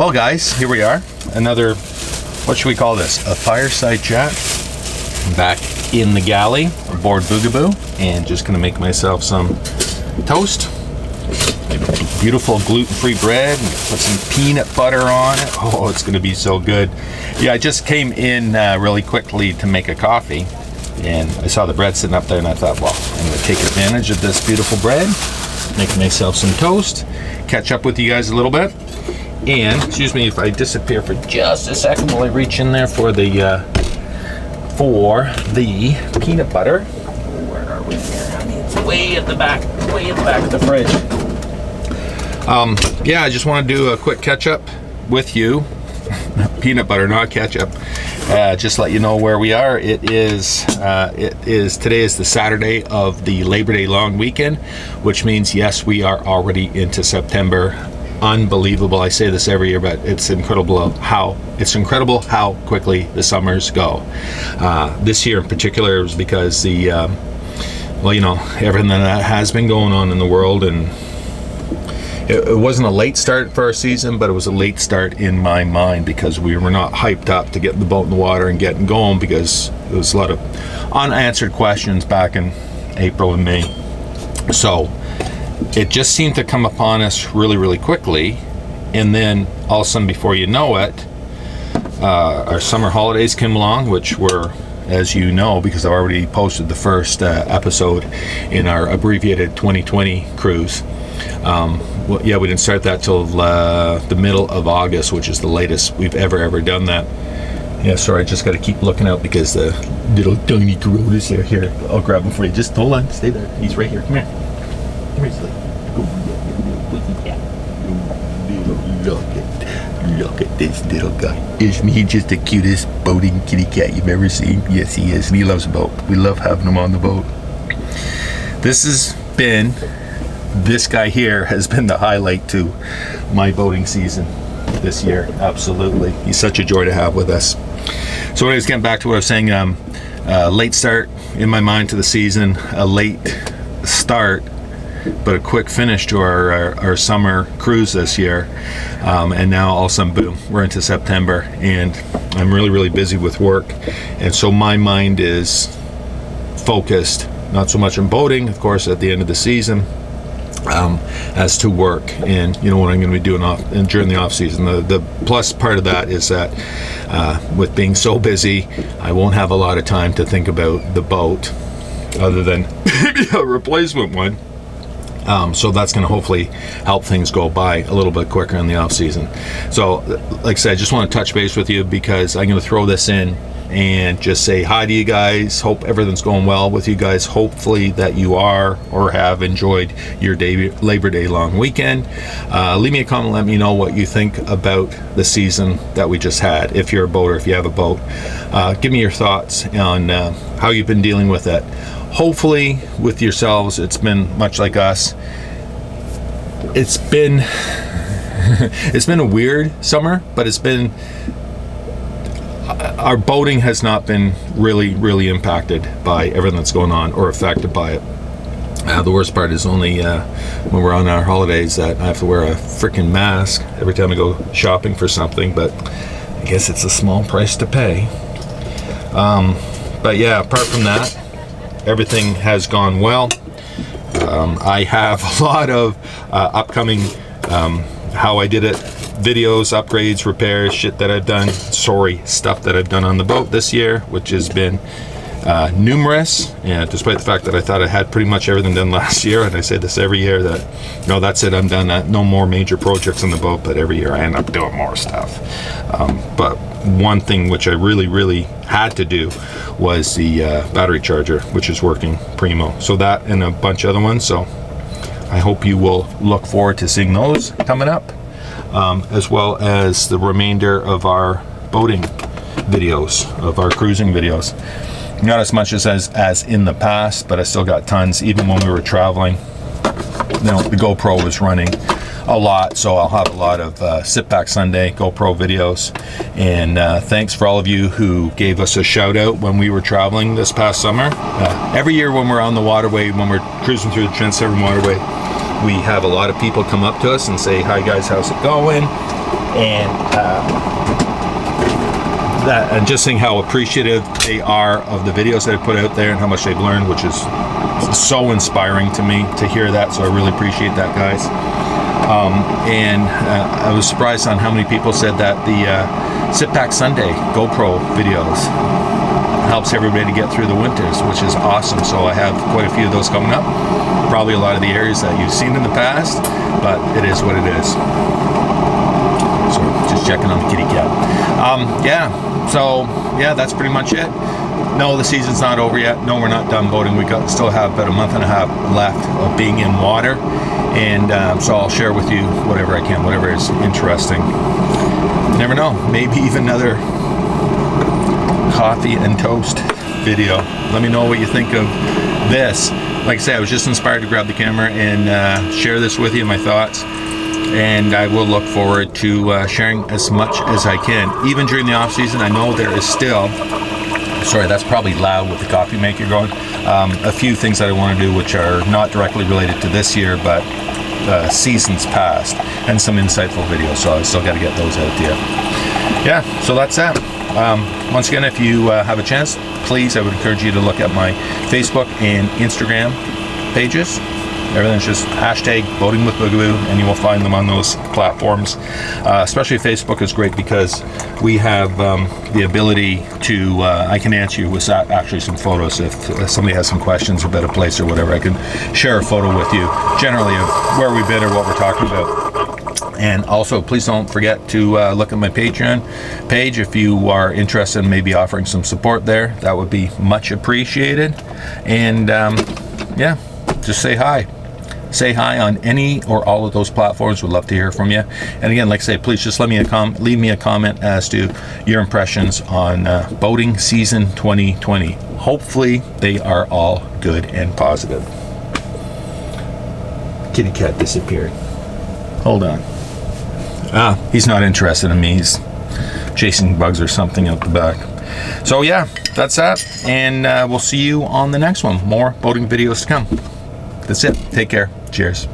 Well, guys, here we are. Another, what should we call this? A fireside chat. Back in the galley aboard Boogaboo and just gonna make myself some toast. Beautiful gluten-free bread. Put some peanut butter on it. Oh, it's gonna be so good. Yeah, I just came in uh, really quickly to make a coffee and I saw the bread sitting up there and I thought, well, I'm gonna take advantage of this beautiful bread, make myself some toast, catch up with you guys a little bit. And, excuse me if I disappear for just a second while I reach in there for the, uh, for the peanut butter. Where are we here? I mean, it's way at the back, way at the back of the fridge. Um, yeah, I just want to do a quick catch up with you. peanut butter, not ketchup. Uh, just let you know where we are. It is uh, it is today is the Saturday of the Labor Day long weekend, which means yes, we are already into September. Unbelievable! I say this every year, but it's incredible how it's incredible how quickly the summers go. Uh, this year in particular was because the um, well, you know, everything that has been going on in the world and it, it, wasn't a late start for our season, but it was a late start in my mind because we were not hyped up to get the boat in the water and getting going because there was a lot of unanswered questions back in April and May. So it just seemed to come upon us really, really quickly. And then all of a sudden, before you know it, uh, our summer holidays came along, which were as you know, because I've already posted the first uh, episode in our abbreviated 2020 cruise. Um, well, yeah, we didn't start that till uh, the middle of August, which is the latest we've ever ever done that. Yeah, sorry, I just got to keep looking out because the little tiny Coronas here. Here, I'll grab him for you. Just hold on, stay there. He's right here. Come here. Here, silly. Look at, look at this little guy. Isn't he just the cutest boating kitty cat you've ever seen? Yes, he is. And he loves a boat. We love having him on the boat. This has been this guy here has been the highlight to my boating season this year. Absolutely, he's such a joy to have with us. So, anyways, getting back to what I was saying, um, uh, late start in my mind to the season, a late start, but a quick finish to our, our, our summer cruise this year. Um, and now all of a sudden, boom, we're into September, and I'm really, really busy with work. And so my mind is focused, not so much on boating, of course, at the end of the season, um, as to work and you know what I'm going to be doing off and during the off season. The, the plus part of that is that uh, with being so busy, I won't have a lot of time to think about the boat, other than maybe a replacement one. Um, so that's going to hopefully help things go by a little bit quicker in the off season. So, like I said, I just want to touch base with you because I'm going to throw this in and just say hi to you guys. Hope everything's going well with you guys. Hopefully that you are or have enjoyed your day, Labor Day long weekend. Uh, leave me a comment. Let me know what you think about the season that we just had. If you're a boater, if you have a boat, uh, give me your thoughts on uh, how you've been dealing with it. Hopefully, with yourselves, it's been much like us. It's been it's been a weird summer, but it's been our boating has not been really, really impacted by everything that's going on or affected by it. Uh, the worst part is only uh, when we're on our holidays that I have to wear a freaking mask every time I go shopping for something, but I guess it's a small price to pay. Um, but yeah, apart from that, everything has gone well. Um, I have a lot of uh, upcoming um, how I did it videos, upgrades, repairs, shit that I've done, sorry, stuff that I've done on the boat this year, which has been uh, numerous. And despite the fact that I thought I had pretty much everything done last year, and I say this every year that no, that's it, I'm done. Uh, no more major projects on the boat, but every year I end up doing more stuff. Um, but one thing which I really, really had to do was the uh, battery charger, which is working primo. So that and a bunch of other ones. So I hope you will look forward to seeing those coming up um, as well as the remainder of our boating videos, of our cruising videos. Not as much as, as, as in the past, but I still got tons, even when we were traveling. You know, the GoPro was running a lot, so I'll have a lot of uh, Sit Back Sunday GoPro videos. And uh, thanks for all of you who gave us a shout out when we were traveling this past summer. Uh, every year when we're on the waterway, when we're cruising through the Trent Severn Waterway, we have a lot of people come up to us and say, hi guys, how's it going? and uh, that and just seeing how appreciative they are of the videos that I put out there and how much they've learned, which is so inspiring to me to hear that. So I really appreciate that, guys. Um, and uh, I was surprised on how many people said that the uh, Sit Back Sunday GoPro videos helps everybody to get through the winters, which is awesome. So I have quite a few of those coming up. Probably a lot of the areas that you've seen in the past, but it is what it is. So just checking on the kitty cat. Um, yeah, so yeah, that's pretty much it. No, the season's not over yet. No, we're not done boating. We got still have about a month and a half left of being in water, and um, so I'll share with you whatever I can, whatever is interesting. never know, maybe even another coffee and toast video. Let me know what you think of this. Like I say, I was just inspired to grab the camera and uh, share this with you, my thoughts. And I will look forward to uh, sharing as much as I can. Even during the off season, I know there is still, sorry, that's probably loud with the coffee maker going, um, a few things that I want to do which are not directly related to this year, but uh, seasons past, and some insightful videos. So I still got to get those out to you. Yeah, so that's that. Um, once again, if you uh, have a chance, please, I would encourage you to look at my Facebook and Instagram pages. Everything's just hashtag boating with Boogaboo, and you will find them on those platforms. Uh, especially Facebook is great because we have um, the ability to, uh, I can answer you with actually some photos. If somebody has some questions about a place or whatever, I can share a photo with you, generally of where we've been or what we're talking about. And also, please don't forget to uh, look at my Patreon page if you are interested in maybe offering some support there. That would be much appreciated. And um, yeah, just say hi. Say hi on any or all of those platforms. We'd love to hear from you. And again, like I say, please just let me a com leave me a comment as to your impressions on uh, boating season 2020. Hopefully, they are all good and positive. Kitty cat disappeared. Hold on. Ah, he's not interested in me. He's chasing bugs or something out the back. So yeah, that's that. And uh, we'll see you on the next one. More boating videos to come. That's it. Take care. Cheers.